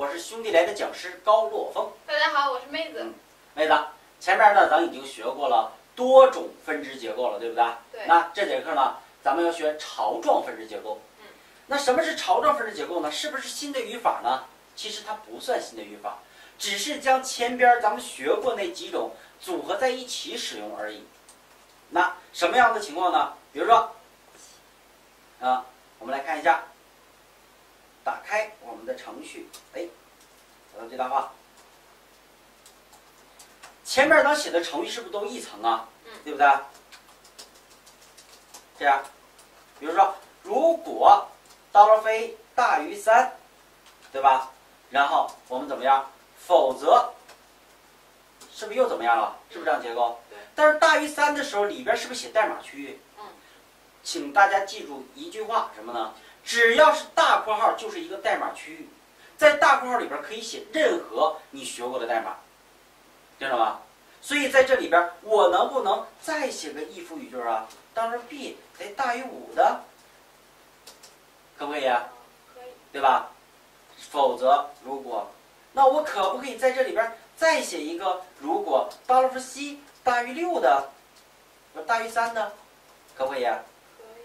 我是兄弟来的讲师高洛峰。大家好，我是妹子。妹子，前面呢咱已经学过了多种分支结构了，对不对？对。那这节课呢，咱们要学槽状分支结构。嗯。那什么是槽状分支结构呢？是不是新的语法呢？其实它不算新的语法，只是将前边咱们学过那几种组合在一起使用而已。那什么样的情况呢？比如说，啊，我们来看一下，打开我们的程序，哎，最大化。前面咱写的程序是不是都一层啊？嗯，对不对？这样，比如说，如果 dollar 飞大于三，对吧？然后我们怎么样？否则，是不是又怎么样了？是不是这样结构？对。但是大于三的时候，里边是不是写代码区域？嗯。请大家记住一句话，什么呢？只要是大括号就是一个代码区域，在大括号里边可以写任何你学过的代码，听懂吗？所以在这里边，我能不能再写个 if 语句啊？当然 b 得大于五的，可不可以啊？可以。对吧？否则，如果，那我可不可以在这里边再写一个如果 dollar c 大于六的，大于三的，可不可以啊？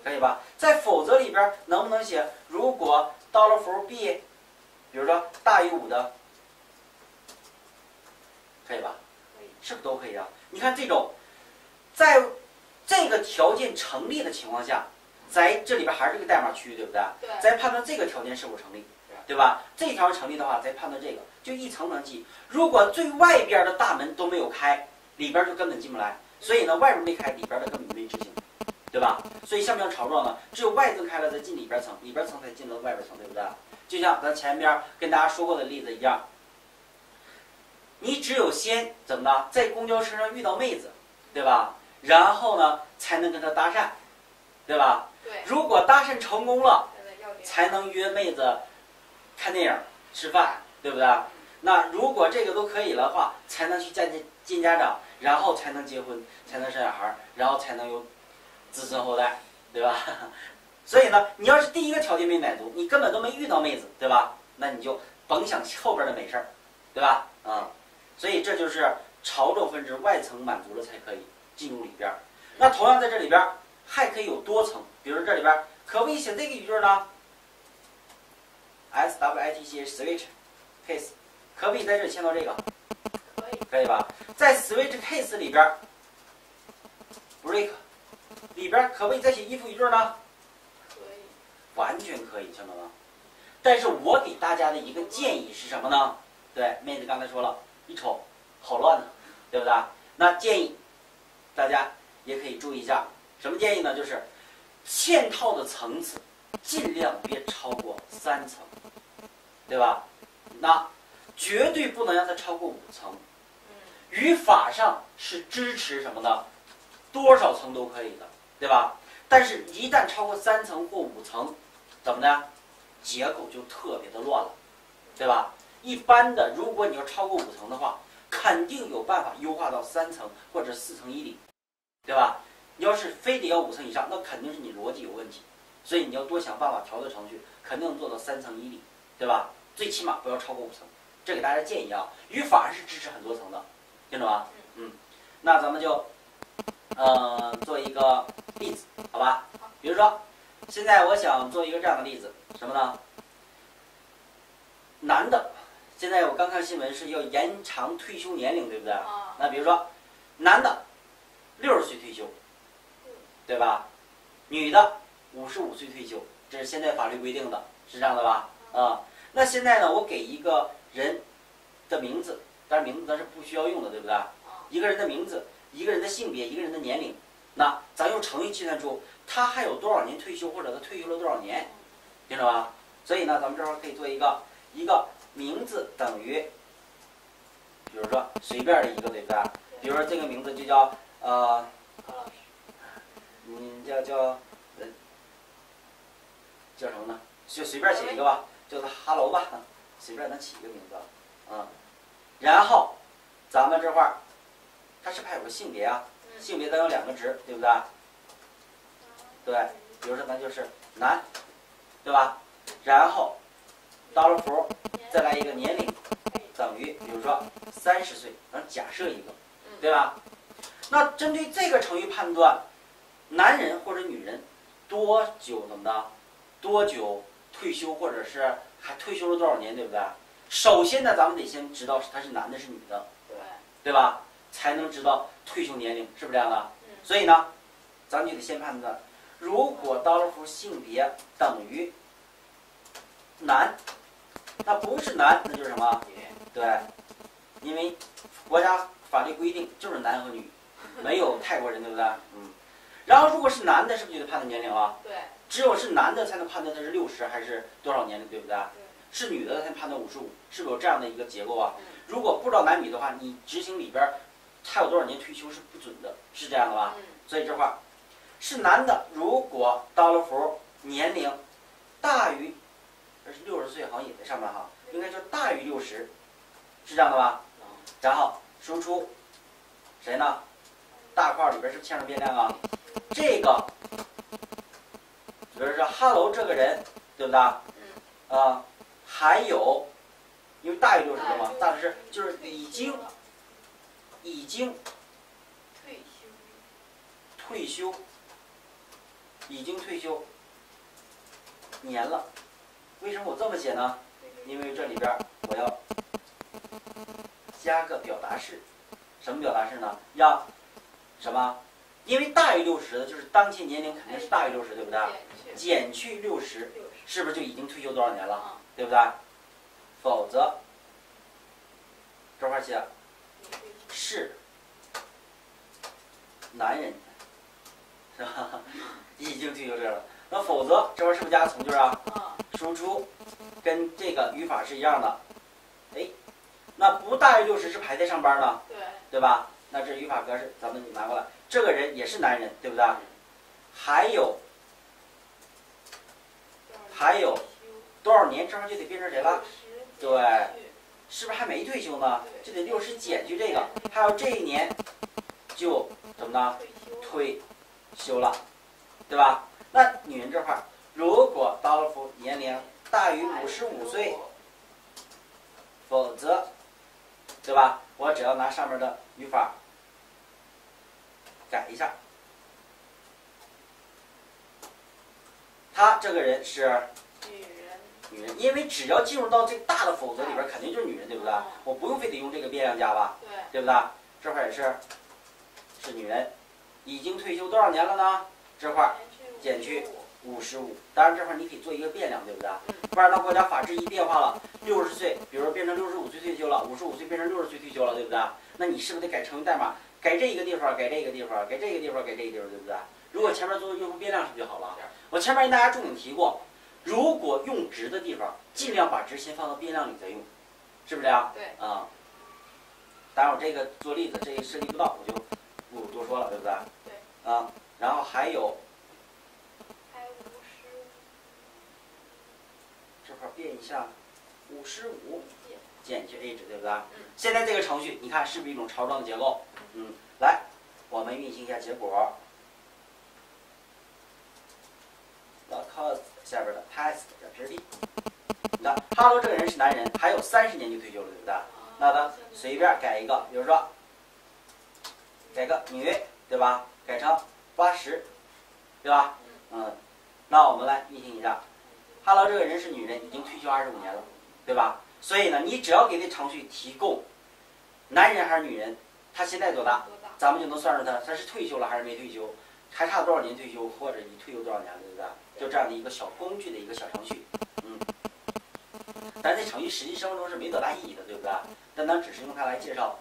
可以。吧？在否则里边能不能写如果符 b，比如说大于五的，可以吧？可以。是不是都可以啊？你看这种，在这个条件成立的情况下，在这里边还是个代码区域，对不对？对。再判断这个条件是否成立，对吧？这条成立的话，再判断这个，就一层层记。如果最外边的大门都没有开，里边就根本进不来。所以呢，外边没开，里边的根本没执行，对吧？所以像不像潮状呢？只有外层开了再进里边层，里边层才进到外边层，对不对？就像咱前边跟大家说过的例子一样，你只有先怎么的，在公交车上遇到妹子，对吧？然后呢，才能跟她搭讪，对吧？对。如果搭讪成功了，才能约妹子看电影、吃饭，对不对？那如果这个都可以的话，才能去见见见家长，然后才能结婚，才能生小孩，然后才能有子孙后代，对吧？所以呢，你要是第一个条件没满足，你根本都没遇到妹子，对吧？那你就甭想后边的美事儿，对吧？啊、所以这就是潮状分支外层满足了才可以进入里边儿。那同样在这里边儿还可以有多层，比如这里边儿可不可以写这个语句呢？S W I T C H switch case 可不可以在这里签到这个？可以。可以吧？在 switch case 里边儿 break 里边儿可不可以再写 if 语句呢？完全可以，听懂吗？但是我给大家的一个建议是什么呢？对，妹子刚才说了，一瞅好乱呢，对不对？那建议大家也可以注意一下，什么建议呢？就是嵌套的层次尽量别超过三层，对吧？那绝对不能让它超过五层。语法上是支持什么呢？多少层都可以的，对吧？但是，一旦超过三层或五层，怎么的？结构就特别的乱了，对吧？一般的，如果你要超过五层的话，肯定有办法优化到三层或者四层以里，对吧？你要是非得要五层以上，那肯定是你逻辑有问题，所以你要多想办法调的程序，肯定能做到三层以里，对吧？最起码不要超过五层，这给大家建议啊。语法是支持很多层的，听懂吗？嗯，那咱们就，呃，做一个例子，好吧？比如说，现在我想做一个这样的例子，什么呢？男的，现在我刚看新闻是要延长退休年龄，对不对？啊。那比如说，男的六十岁退休，对吧？女的五十五岁退休，这是现在法律规定的，是这样的吧？啊，那现在呢，我给一个人的名字，但是名字咱是不需要用的，对不对？一个人的名字，一个人的性别，一个人的年龄，那咱用程序计算出他还有多少年退休，或者他退休了多少年，听着吧？所以呢，咱们这块儿可以做一个一个名字等于，比如说随便的一个，对不对？比如说这个名字就叫呃，你，叫叫呃，叫什么呢？就随便起一个吧，叫做 Hello 吧，随便咱起一个名字，嗯，然后咱们这块儿，它是不是还有个性别啊？性别咱有两个值，对不对？对，比如说咱就是男，对吧？然后到了符再来一个年龄等于，比如说三十岁，咱假设一个，对吧？那针对这个程序判断，男人或者女人多久怎么的，多久退休，或者是还退休了多少年，对不对？首先呢，咱们得先知道他是男的是女的，对，对吧？才能知道退休年龄，是不是这样的？嗯，所以呢，咱们就得先判断，如果刀了符性别等于男，那不是男，那就是什么？对，因为国家法律规定就是男和女，没有泰国人，对不对？嗯。然后如果是男的，是不是就得判断年龄啊？对，只有是男的才能判断他是六十还是多少年龄，对不对？对，是女的才能判断五十五，是不是有这样的一个结构啊？嗯，如果不知道男女的话，你执行里边儿他有多少年退休是不准的，是这样的吧？嗯，所以这块儿是男的，如果到了符年龄大于，这是六十岁，好像也在上面哈，应该就大于六十，是这样的吧？嗯，然后输出谁呢？大块儿里边是不是嵌入变量啊？这个，比如说 hello 这个人，对不对？嗯，啊、还有，因为大于六十了嘛，大的是就是已经已经退休，退休，已经退休年了。为什么我这么写呢？因为这里边我要加个表达式，什么表达式呢？让什么？因为大于六十的，就是当前年龄肯定是大于六十，对不对？减去六十，是不是就已经退休多少年了？啊，对不对？否则这块儿写是男人，是吧？已经退休这了。那否则这块儿是不是加个从句啊？啊，输出跟这个语法是一样的。哎，那不大于六十是排在上班呢，对，对吧？那这语法格式咱们拿过来，这个人也是男人，对不对？还有还有多少年，这块儿就得变成谁了？对是不是还没退休呢？就得六十减去这个，还有这一年就怎么呢？退休，了，对吧？那女人这块儿，如果到了符年龄大于五十五岁，，否则，对吧？我只要拿上面的语法改一下，他这个人是女人，女人，因为只要进入到这大的否则里边，肯定就是女人，对不对嗯？我不用非得用这个变量加吧，对，对不对？这块也是，是女人，已经退休多少年了呢？这块儿减去五十五，当然这块儿你可以做一个变量，对不对？不然呢，国家法制一变化了，六十岁，比如说变成六十五岁退休了，五十五岁变成六十岁退休了，对不对？那你是不是得改程序代码，改这一个地方，改这个地方，改这个地方，改这个地方，对不对？如果前面做用户变量是不是就好了？我前面跟大家重点提过，如果用值的地方，尽量把值先放到变量里再用，是不是这样？对，啊、当然我这个做例子，这个涉及不到，我就不多说了，对不对？对。啊、然后还有还五十这块变一下，五十五减，去 a 值，对不对？现在这个程序，你看是不是一种潮状的结构？嗯，来，我们运行一下结果。locus 下边的 test 点 php，你看，hello 这个人是男人，还有三十年就退休了，对不对？那咱随便改一个，比如说改个女，对吧？改成八十，对吧？嗯，那我们来运行一下。Hello，这个人是女人，已经退休二十五年了，对吧？所以呢，你只要给这程序提供男人还是女人，他现在多大，咱们就能算出他他是退休了还是没退休，还差多少年退休，或者你退休多少年，对不对？就这样的一个小工具的一个小程序，嗯。咱这程序实际生活中是没多大意义的，对不对？但咱只是用它来介绍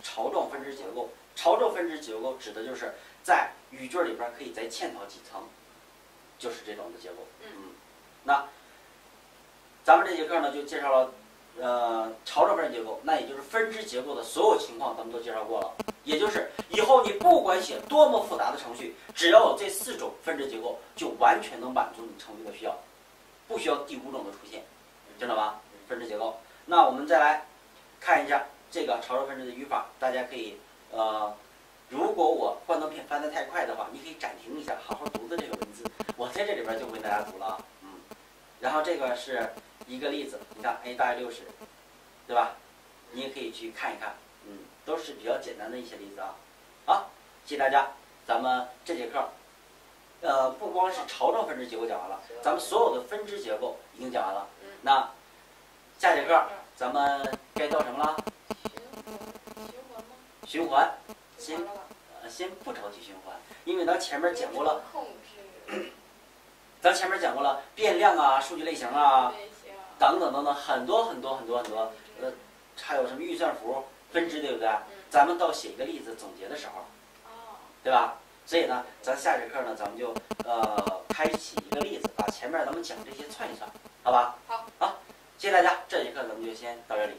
潮状分支结构。潮州分支结构指的就是在语句里边可以再嵌套几层，就是这种的结构。嗯那咱们这节课呢就介绍了呃潮州分支结构，那也就是分支结构的所有情况咱们都介绍过了。也就是以后你不管写多么复杂的程序，只要有这四种分支结构，就完全能满足你程序的需要，不需要第五种的出现，知道吧？分支结构。那我们再来看一下这个潮州分支的语法，大家可以呃，如果我幻灯片翻得太快的话，你可以暂停一下，好好读的这个文字。我在这里边就不给大家读了啊，嗯。然后这个是一个例子，你看 a 大于六十，对吧？你也可以去看一看，嗯，都是比较简单的一些例子啊。好，谢谢大家，咱们这节课，呃，不光是潮状分支结构讲完了，咱们所有的分支结构已经讲完了。嗯那下节课咱们该到什么了？循环循环，循环吗？循环了吧？呃，先不着急循环，因为咱前面讲过了，控制咱前面讲过了变量啊、数据类型啊等等等等很多很多很多很多，呃，还有什么预算符、分支，对不对？嗯咱们到写一个例子总结的时候，哦，对吧？所以呢，咱下节课呢，咱们就呃开启一个例子，把前面咱们讲这些串一串，好吧？好，好，谢谢大家，这节课咱们就先到这里。